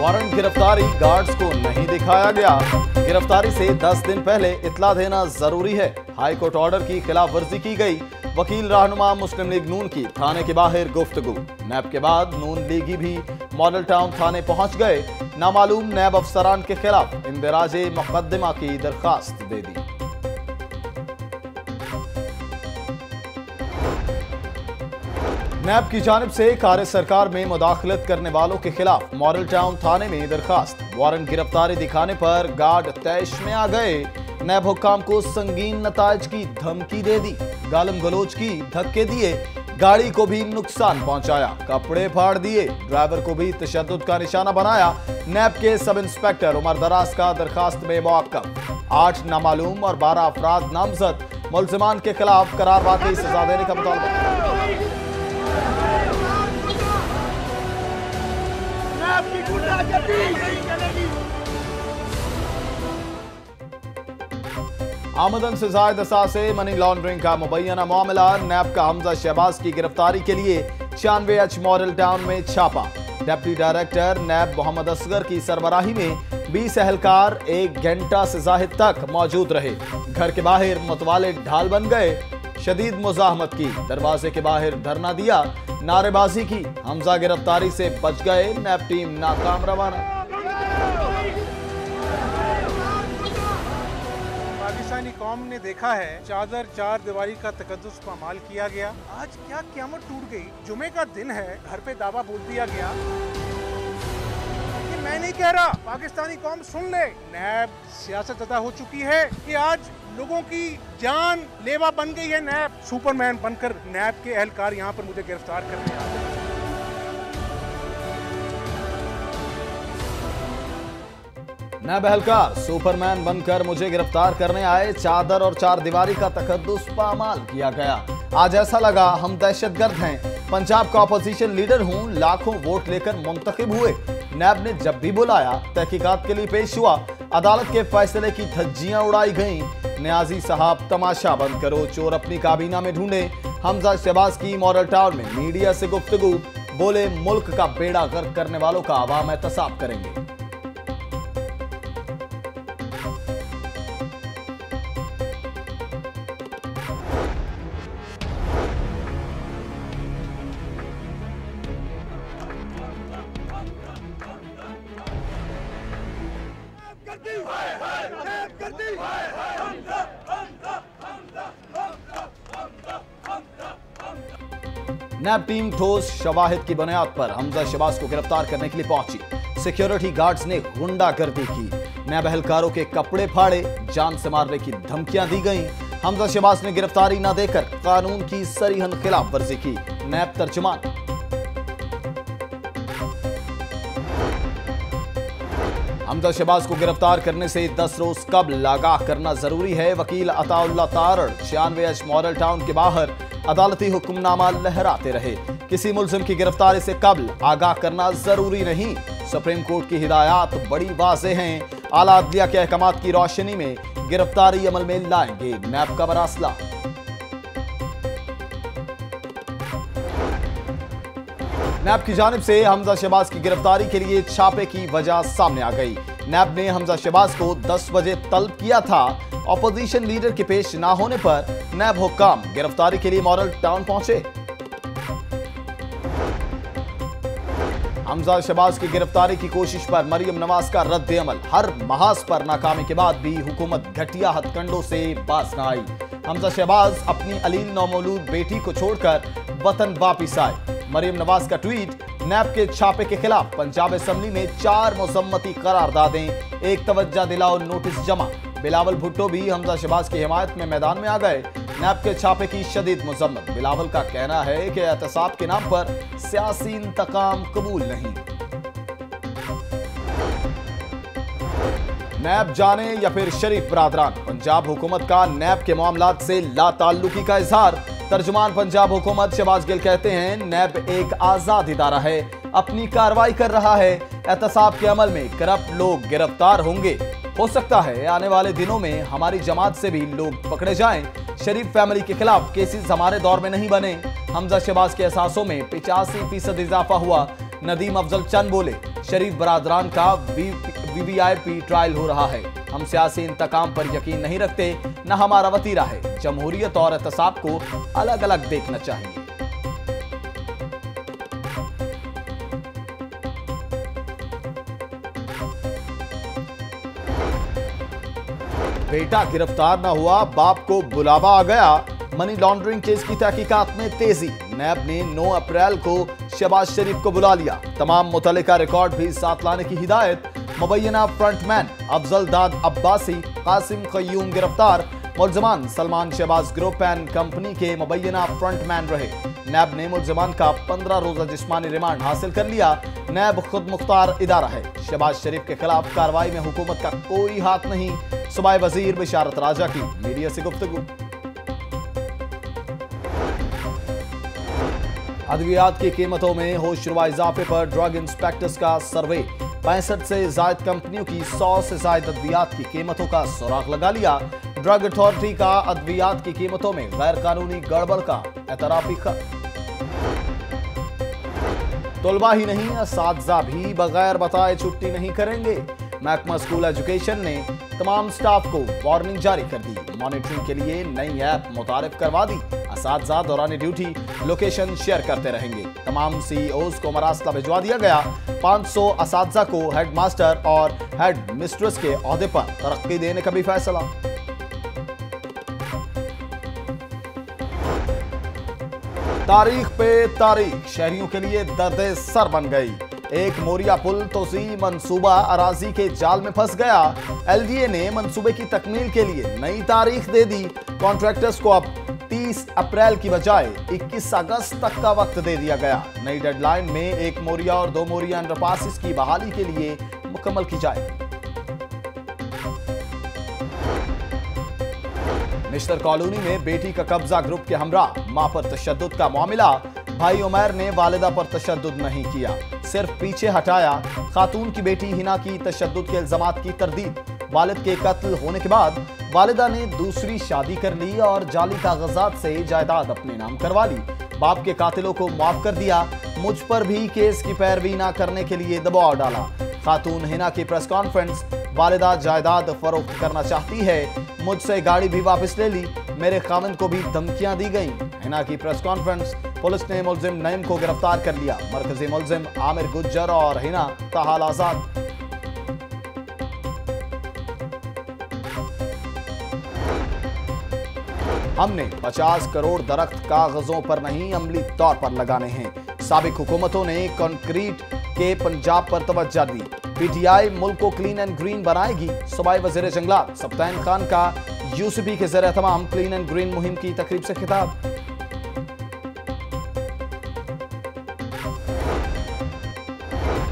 Warrant गिरफ्तारी guards को नहीं दिखाया गया। गिरफ्तारी से 10 दिन पहले इतला देना ज़रूरी है। हाईकोर्ट ऑर्डर की खिलाफ वर्जी की गई। वकील रहनुमा मुस्लिम लीग नून की थाने के बाहर गुफ्तगु। नैब के बाद नून लीगी भी मॉडल टाउन थाने पहुँच गए। नामालूम नैब अफसरान के खिलाफ इंदराज मुकदमा की दरखास्त दे दी। नैब की जानब से कार्य सरकार में मुदाखलत करने वालों के खिलाफ मॉडल टाउन थाने में दरखास्त। वारंट गिरफ्तारी दिखाने पर गार्ड तैश में आ गए। नैब हुक्काम को संगीन नतज की धमकी दे दी। गालम गलोच की धक्के दिए। गाड़ी को भी नुकसान पहुँचाया। कपड़े फाड़ दिए। ड्राइवर को भी तशद का निशाना बनाया। नैब के सब इंस्पेक्टर उमर दराज का दरखास्त में मौकफ आठ नामालूम और बारह अफराद नामजद। मुलजमान के खिलाफ करार वाकई सजा देने का मुतालबा। आमदन से जायद असासे मनी लॉन्ड्रिंग का मुबैना मामला, नैब का हमजा शहबाज की गिरफ्तारी के लिए छियानवे एच मॉडल टाउन में छापा। Deputy director NAB Mohammad Asghar की सरबराही में बीस एहलकार एक घंटा से जाहिद तक मौजूद रहे। घर के बाहर मतवाले ढाल बन गए शदीद मुजाहमत की। दरवाजे के बाहर धरना दिया, नारेबाजी की। हमजा गिरफ्तारी से बच गए नैब टीम नाकाम रवाना। पाकिस्तानी कौम ने देखा है, चादर चार दीवारी का तकदस पामाल किया गया। आज क्या क्यामत टूट गई? जुमे का दिन है, घर पे दावा बोल दिया गया। मैं नहीं कह रहा, पाकिस्तानी कौम सुन ले। नैब सियासत अदा हो चुकी है कि आज लोगों की जान लेवा बन गई है नैब। सुपरमैन बनकर नैब के एहलकार यहाँ पर मुझे गिरफ़्तार करने आ गए नैब सुपरमैन बनकर मुझे गिरफ़्तार करने आए। चादर और चार दीवारी का तकदस पामाल किया गया। आज ऐसा लगा, हम दहशतगर्द हैं। पंजाब का ऑपोजिशन लीडर हूँ, लाखों वोट लेकर मुंतखब हुए। नैब ने जब भी बुलाया, तहकीकात के लिए पेश हुआ। अदालत के फैसले की धज्जियाँ उड़ाई गईं। न्याजी साहब तमाशा बंद करो, चोर अपनी काबीना में ढूंढे। हमजा शहबाज की मॉरल टावर में मीडिया से गुफ्तगु, बोले, मुल्क का बेड़ा गर्क करने वालों का आवाम एहतसाब करेंगे। नैब टीम ठोस शवाहिद की बुनियाद पर हमजा शबाज को गिरफ़्तार करने के लिए पहुँची। सिक्योरिटी गार्ड्स ने गुंडागर्दी की। नैब एहलकारों के कपड़े फाड़े, जान से मारने की धमकियाँ दी गईं। हमजा शबाज ने गिरफ्तारी न देकर कानून की सरीहन खिलाफ वर्जी की। नैब तर्जुमान हमजा शहबाज को गिरफ़्तार करने से 10 रोज कबल आगाह करना ज़रूरी है? वकील अताउल्ला तारड़, छियानवे एच मॉडल टाउन के बाहर अदालती हुक्मनामा लहराते रहे। किसी मुलजिम की गिरफ्तारी से कबल आगाह करना ज़रूरी नहीं? सुप्रीम कोर्ट की हिदायत बड़ी वाजे हैं। आला अदलिया के अहकाम की रोशनी में गिरफ्तारी अमल में लाएँगे नैब का मरासला। नैब की जानब से हमजा शहबाज की गिरफ्तारी के लिए छापे की वजह सामने आ गई। नैब ने हमजा शहबाज को 10 बजे तलब किया था। ऑपोजिशन लीडर के पेश ना होने पर नैब हुक्काम गिरफ्तारी के लिए मॉरल टाउन पहुँचे। हमजा शहबाज की गिरफ्तारी की कोशिश पर मरियम नवाज़ का रद्द अमल। हर महाज पर नाकामी के बाद भी हुकूमत घटिया हथकंडों से बास न आई। हमजा शहबाज अपनी अलील नौमौलूद बेटी को छोड़कर वतन वापिस आए। मरियम नवाज़ का ट्वीट, नैब के छापे के खिलाफ पंजाब असम्बली में चार मसम्मती करारदादें एक तवज्जा दिलाओ, नोटिस जमा। बिलावल भुट्टो भी हमजा शहबाज की हिमायत में मैदान में आ गए। नैब के छापे की शदीद मजम्मत। बिलावल का कहना है कि एहतसाब के नाम पर सियासी इंतकाम कबूल नहीं। नैब जाने या फिर शरीफ बरादरान? पंजाब हुकूमत का नैब के मामला से लाताल्लुकी का इजहार। तर्जुमान पंजाब हुकूमत शबाज गिल कहते हैं, नैब एक आज़ाद इदारा है, अपनी कार्रवाई कर रहा है। एहतसाब के अमल में करप्ट लोग गिरफ़्तार होंगे। हो सकता है आने वाले दिनों में हमारी जमात से भी लोग पकड़े जाएँ। शरीफ फैमिली के खिलाफ केसेस हमारे दौर में नहीं बने। हमजा शहबाज के एहसासों में पिचासी फ़ीसद इजाफा हुआ। नदीम अफजल चंद बोले, शरीफ बरादरान का वीवीआईपी ट्रायल हो रहा है। हम सियासी इंतकाम पर यकीन नहीं रखते, न हमारा वतीरा है। जमहूरियत और एहतसाब को अलग अलग देखना चाहिए बेटा, गिरफ़्तार न हुआ, बाप को बुलावा आ गया। मनी लॉन्ड्रिंग केस की तहकीकात में तेज़ी। नैब ने 9 अप्रैल को शहबाज शरीफ को बुला लिया। तमाम मुतल रिकॉर्ड भी साथ लाने की हिदायत मुबैना फ्रंटमैन अफजल दाद अब्बासी, कासिम कयूम गिरफ़्तार, मुलजमान Salman Shahbaz group and company के मुबैना फ्रंटमैन रहे। नैब ने मुलजमान का पंद्रह रोजा जिस्मानी रिमांड हासिल कर लिया। नैब खुद मुख्तार इदारा है। शहबाज शरीफ के खिलाफ कार्रवाई में हुकूमत का कोई हाथ नहीं। सुबह वज़ीर बिशारत राजा की मीडिया से गुफ्तगु। अद्वियात की कीमतों में होशरुआ इजाफे पर ड्रग इंस्पेक्टर्स का सर्वे। पैंसठ से जायद कंपनियों की सौ से जायद अद्वियात की कीमतों का सुराग लगा लिया। ड्रग अथॉरिटी का अद्वियात की कीमतों में गैर कानूनी गड़बड़ का एतराफी खत। तलबा ही नहीं इस भी बगैर बताए छुट्टी नहीं करेंगे। महकमा स्कूल एजुकेशन ने तमाम स्टाफ को वार्निंग जारी कर दी। मॉनिटरिंग के लिए नई ऐप मुतारफ करवा दी। इस दौरान ड्यूटी लोकेशन शेयर करते रहेंगे। तमाम सीईओज को मरासला भिजवा दिया गया। 500 इस को हेड मास्टर और हेड मिस्ट्रेस के अहदे पर तरक्की देने का भी फैसला। तारीख पे तारीख, शहरियों के लिए दर्द सर बन गई। एक मोरिया पुल तोसी मंसूबा अराजी के जाल में फंस गया। एलडीए ने मंसूबे की तकमील के लिए नई तारीख दे दी। कॉन्ट्रैक्टर्स को अब 30 अप्रैल की बजाय 21 अगस्त तक का वक्त दे दिया गया। नई डेडलाइन में एक मोरिया और दो मोरिया अंडरपासिस की बहाली के लिए मुकम्मल की जाएगी मिस्टर कॉलोनी में बेटी का कब्जा ग्रुप के हमरा, माँ पर तशद का मामला, भाई उमैर ने वालिदा पर तशद नहीं किया। सिर्फ़ पीछे हटाया, खातून की बेटी हिना की तशद के इल्ज़ाम की तरदीद। वालिद के कत्ल होने के बाद वालिदा ने दूसरी शादी कर ली और जाली कागजात से जायदाद अपने नाम करवा ली बाप के कातिलों को माफ़ कर दिया, मुझ पर भी केस की पैरवी ना करने के लिए दबाव डाला। खातून हिना की प्रेस कॉन्फ्रेंस, वालिदा जायदाद फरोख्त करना चाहती है, मुझसे गाड़ी भी वापस ले ली, मेरे खामन को भी धमकियाँ दी गई। हिना की प्रेस कॉन्फ्रेंस, पुलिस ने मुलजिम नईम को गिरफ़्तार कर लिया। मरकजी मुलजिम आमिर गुज्जर और हिना तहाल आज़ाद। हमने 50 करोड़ दरख्त कागजों पर नहीं अमली तौर पर लगाने हैं। सबक हुकूमतों ने कंक्रीट के पंजाब पर तवज्जा दी। पीटीआई मुल्क को क्लीन एंड ग्रीन बनाएगी। सुबाई वज़ीर जंगलात सप्तान खान का यूसीबी के ज़रिए तमाम क्लीन एंड ग्रीन मुहिम की तकरीब से खिताब।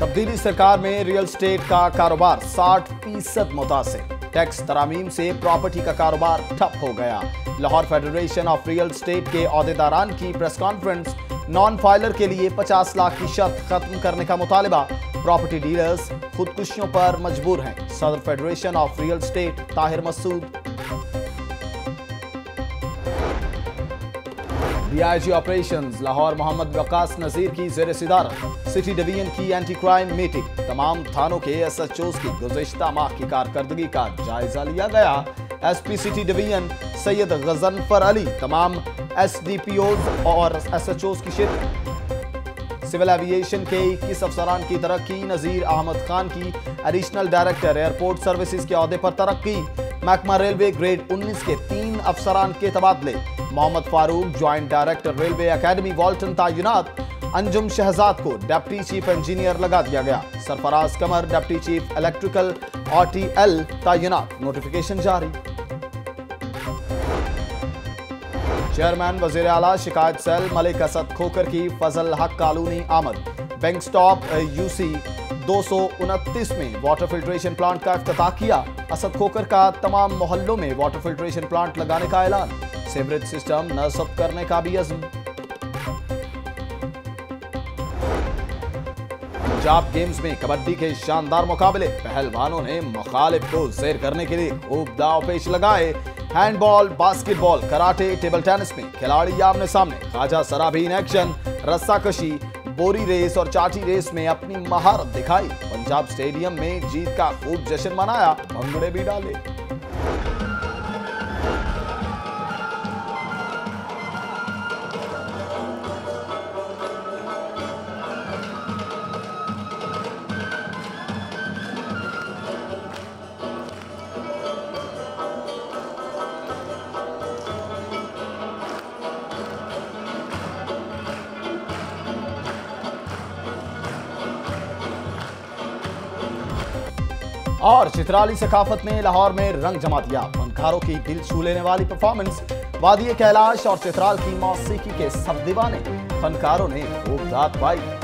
तब्दीली सरकार में रियल स्टेट का कारोबार 60 फ़ीसद मुतासर। टैक्स तरामीम से प्रॉपर्टी का कारोबार ठप हो गया। Lahore federation of real estate के अहदेदारान की प्रेस कॉन्फ्रेंस नॉन फाइलर के लिए 50 लाख की शर्त खत्म करने का मुतालबा। प्रॉपर्टी डीलर्स खुदकुशियों पर मजबूर हैं। सदर federation of real estate Tahir Masood DIG operations Lahore Mohammad Waqas Nazir की जेर सदारत सिटी डिवीज़न की एंटी क्राइम मीटिंग तमाम थानों के एस एच ओज की गुजशत माह की कारकर्दगी का जायजा लिया गया। S P city division Syed Ghazanfar Ali, तमाम एस डी पी ओज और एस एच ओज की शिरकत। सिविल एविएशन के इक्कीस अफसरान की तरक्की, नजीर अहमद खान की एडिशनल डायरेक्टर, एयरपोर्ट सर्विसेज़ के अहदे पर तरक्की। महकमा रेलवे ग्रेड 19 के तीन अफसरान के तबादले। Mohammad Farooq, joint director, railway academy, Walton तैनात। अंजुम शहजाद को डेप्टी चीफ इंजीनियर लगा दिया गया। Sarfraz Qamar, deputy chief electrical R T L तैनात। नोटिफिकेशन जारी। चेयरमैन वज़ीर आला शिकायत सेल मलिक असद खोकर की फजल हक कालूनी आमद। बैंक स्टॉप यूसी दो सौ उनतीस में वाटर फिल्ट्रेशन प्लांट का अफ्ताह किया। असद खोकर का तमाम मोहल्लों में वाटर फिल्ट्रेशन प्लांट लगाने का ऐलान। सीवरेज सिस्टम नस्ब करने का भी अजम पंजाब गेम्स में कबड्डी के शानदार मुकाबले। पहलवानों ने मुखालिफ को जेर करने के लिए खूब दाव पेश लगाए। Handball basketball karate table tennis में खिलाड़ी आमने सामने। खाजा सराबी इन एक्शन रस्साकशी बोरी रेस और चाटी रेस में अपनी महारत दिखाई। पंजाब स्टेडियम में जीत का खूब जश्न मनाया। भंगड़े भी डाले। और चित्राली सकाफत ने लाहौर में रंग जमा दिया। फनकारों की दिल छू लेने वाली परफॉर्मेंस वादी कैलाश और चित्राल की मौसीकी के सब दीवाने। फनकारों ने खूब दात पाई।